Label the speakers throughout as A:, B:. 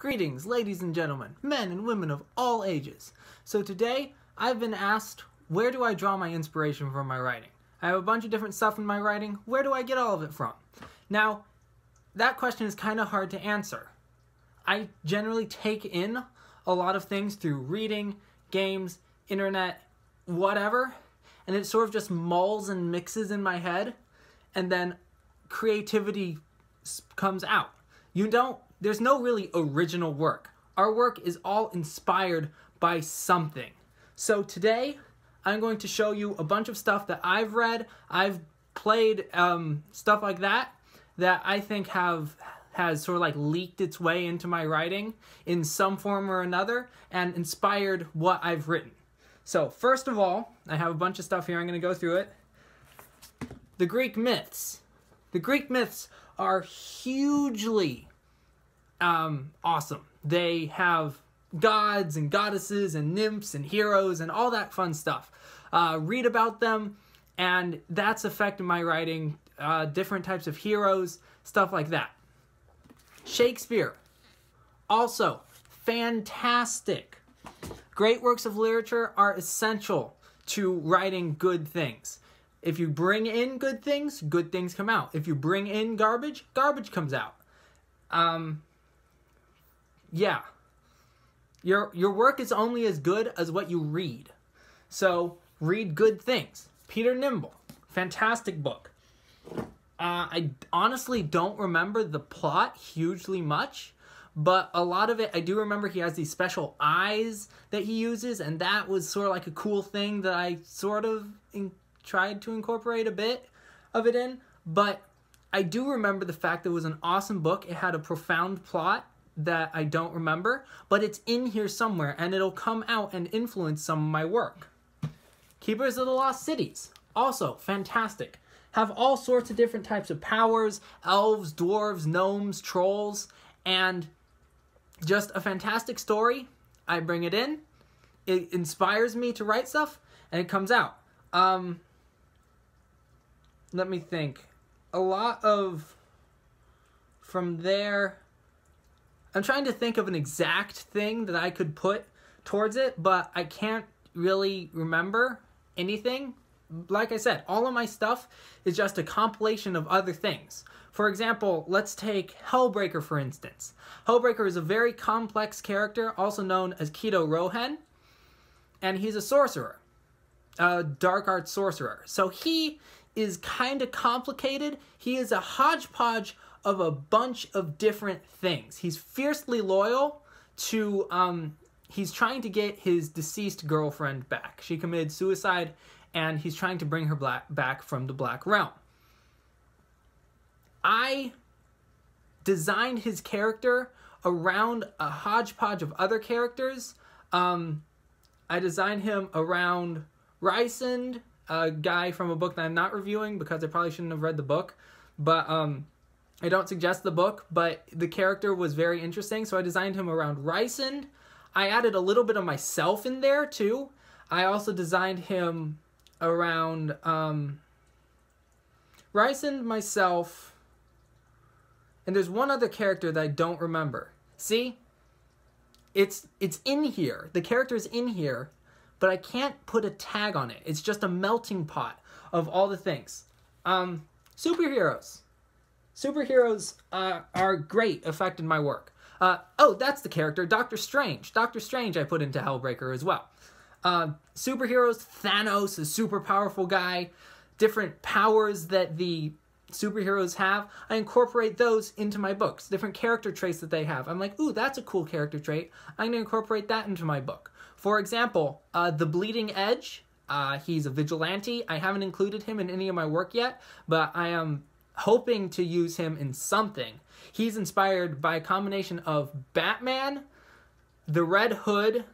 A: Greetings, ladies and gentlemen, men and women of all ages. So today, I've been asked, where do I draw my inspiration from my writing? I have a bunch of different stuff in my writing. Where do I get all of it from? Now, that question is kind of hard to answer. I generally take in a lot of things through reading, games, internet, whatever, and it sort of just mulls and mixes in my head, and then creativity comes out. You don't there's no really original work. Our work is all inspired by something. So today, I'm going to show you a bunch of stuff that I've read, I've played, um, stuff like that, that I think have has sort of like leaked its way into my writing in some form or another and inspired what I've written. So first of all, I have a bunch of stuff here. I'm going to go through it. The Greek myths. The Greek myths are hugely um, awesome. They have gods and goddesses and nymphs and heroes and all that fun stuff. Uh, read about them, and that's affected my writing. Uh, different types of heroes, stuff like that. Shakespeare, also fantastic. Great works of literature are essential to writing good things. If you bring in good things, good things come out. If you bring in garbage, garbage comes out. Um, yeah. Your your work is only as good as what you read. So read good things. Peter Nimble, fantastic book. Uh, I honestly don't remember the plot hugely much, but a lot of it I do remember he has these special eyes that he uses, and that was sort of like a cool thing that I sort of tried to incorporate a bit of it in. But I do remember the fact that it was an awesome book. It had a profound plot, that I don't remember, but it's in here somewhere and it'll come out and influence some of my work. Keepers of the Lost Cities, also fantastic. Have all sorts of different types of powers elves, dwarves, gnomes, trolls, and just a fantastic story. I bring it in, it inspires me to write stuff, and it comes out. Um, let me think. A lot of from there I'm trying to think of an exact thing that I could put towards it, but I can't really remember anything. Like I said, all of my stuff is just a compilation of other things. For example, let's take Hellbreaker for instance. Hellbreaker is a very complex character, also known as Kido Rohan, and he's a sorcerer, a dark arts sorcerer. So he is kind of complicated. He is a hodgepodge of a bunch of different things. He's fiercely loyal to, um, he's trying to get his deceased girlfriend back. She committed suicide and he's trying to bring her black, back from the Black Realm. I designed his character around a hodgepodge of other characters. Um, I designed him around Rhysand, a guy from a book that I'm not reviewing because I probably shouldn't have read the book. But um, I don't suggest the book, but the character was very interesting, so I designed him around Rhysand. I added a little bit of myself in there too. I also designed him around um, Rhysand, myself, and there's one other character that I don't remember. See? It's it's in here. The character is in here, but I can't put a tag on it. It's just a melting pot of all the things. Um, superheroes superheroes uh, are great affected my work. Uh, oh, that's the character, Doctor Strange. Doctor Strange I put into Hellbreaker as well. Uh, superheroes, Thanos, a super powerful guy, different powers that the superheroes have, I incorporate those into my books. Different character traits that they have. I'm like, ooh, that's a cool character trait. I'm going to incorporate that into my book. For example, uh, the Bleeding Edge. Uh, he's a vigilante. I haven't included him in any of my work yet, but I am hoping to use him in something. He's inspired by a combination of Batman, the Red Hood,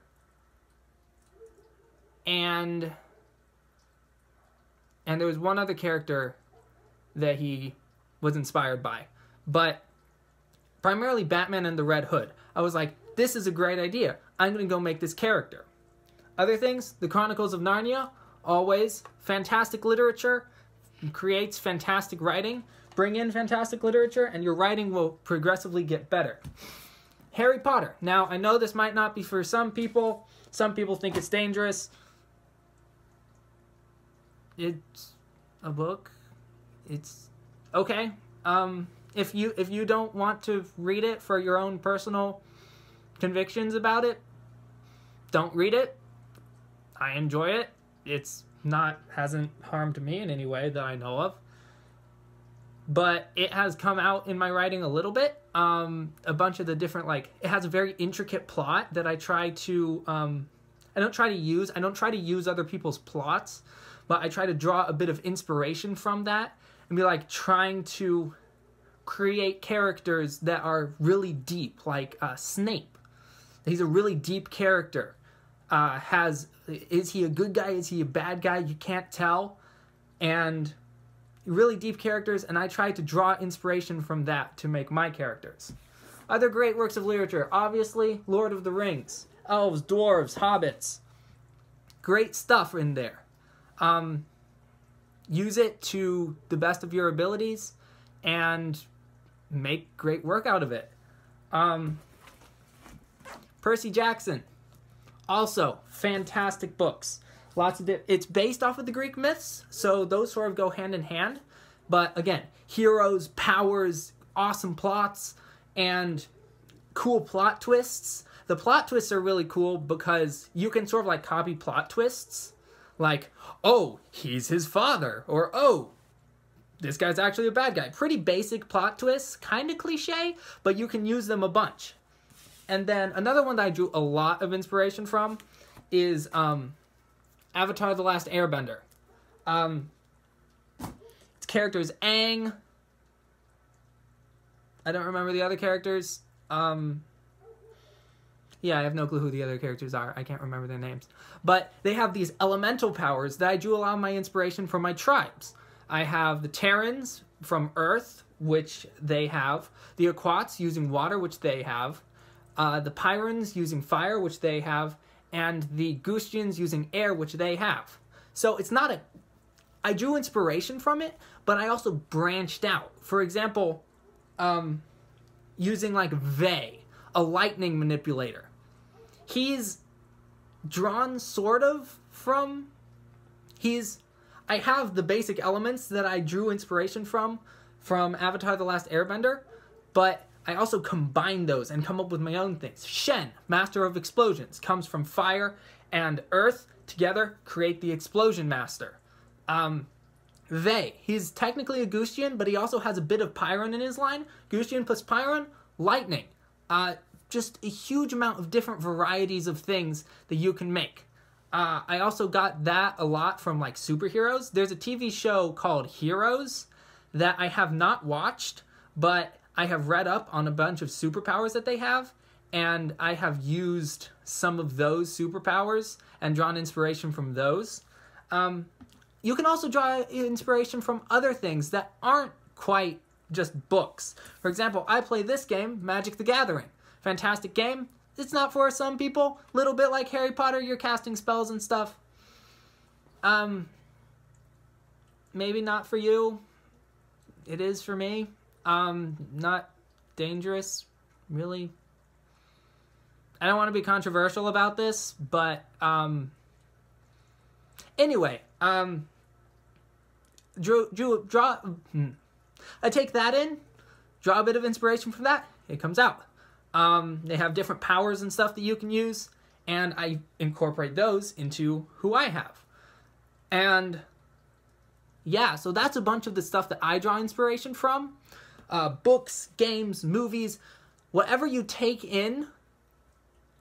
A: and and there was one other character that he was inspired by. But primarily Batman and the Red Hood. I was like, this is a great idea. I'm going to go make this character. Other things, The Chronicles of Narnia, always fantastic literature, creates fantastic writing. Bring in fantastic literature, and your writing will progressively get better. Harry Potter. Now, I know this might not be for some people. Some people think it's dangerous. It's a book. It's okay. Um, if you if you don't want to read it for your own personal convictions about it, don't read it. I enjoy it. It's not hasn't harmed me in any way that I know of. But it has come out in my writing a little bit. Um, a bunch of the different like it has a very intricate plot that I try to um, I don't try to use. I don't try to use other people's plots, but I try to draw a bit of inspiration from that and be like trying to create characters that are really deep, like uh, Snape. He's a really deep character uh, has is he a good guy? Is he a bad guy? You can't tell, and really deep characters. And I tried to draw inspiration from that to make my characters. Other great works of literature, obviously, Lord of the Rings, elves, dwarves, hobbits. Great stuff in there. Um, use it to the best of your abilities and make great work out of it. Um, Percy Jackson also, fantastic books. Lots of it's based off of the Greek myths, so those sort of go hand in hand. But again, heroes, powers, awesome plots, and cool plot twists. The plot twists are really cool because you can sort of like copy plot twists. Like, oh, he's his father, or oh, this guy's actually a bad guy. Pretty basic plot twists, kind of cliche, but you can use them a bunch. And then another one that I drew a lot of inspiration from is um, Avatar: The Last Airbender. Um, its characters Aang. I don't remember the other characters. Um, yeah, I have no clue who the other characters are. I can't remember their names. But they have these elemental powers that I drew a lot of my inspiration from my tribes. I have the Terrans from Earth, which they have. The Aquats using water, which they have uh, the Pyrans using fire, which they have, and the Gustians using air, which they have. So it's not a. I drew inspiration from it, but I also branched out. For example, um, using like Vay, a lightning manipulator. He's drawn sort of from. He's. I have the basic elements that I drew inspiration from from Avatar: The Last Airbender, but I also combine those and come up with my own things. Shen, Master of Explosions, comes from fire and earth together create the Explosion Master. Um, Vay, he's technically a Gustian, but he also has a bit of Pyron in his line. Gustian plus Pyron, lightning. Uh, just a huge amount of different varieties of things that you can make. Uh, I also got that a lot from like superheroes. There's a TV show called Heroes that I have not watched, but I have read up on a bunch of superpowers that they have, and I have used some of those superpowers and drawn inspiration from those. Um, you can also draw inspiration from other things that aren't quite just books. For example, I play this game, Magic the Gathering. Fantastic game. It's not for some people. Little bit like Harry Potter, you're casting spells and stuff. Um, maybe not for you. It is for me. Um, not dangerous, really. I don't want to be controversial about this, but um. Anyway, um. Drew, drew, draw. Hmm. I take that in, draw a bit of inspiration from that. It comes out. Um, they have different powers and stuff that you can use, and I incorporate those into who I have. And yeah, so that's a bunch of the stuff that I draw inspiration from uh, books, games, movies, whatever you take in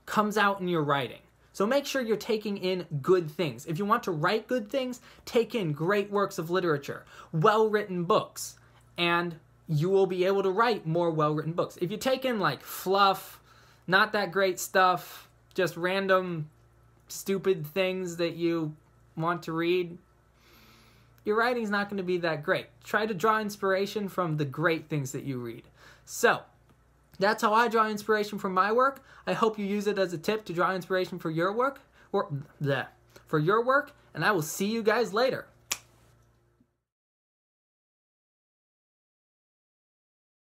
A: comes out in your writing. So make sure you're taking in good things. If you want to write good things, take in great works of literature, well written books, and you will be able to write more well written books. If you take in like fluff, not that great stuff, just random stupid things that you want to read, your writing's not going to be that great. Try to draw inspiration from the great things that you read. So, that's how I draw inspiration from my work. I hope you use it as a tip to draw inspiration for your work or bleh, for your work, and I will see you guys later.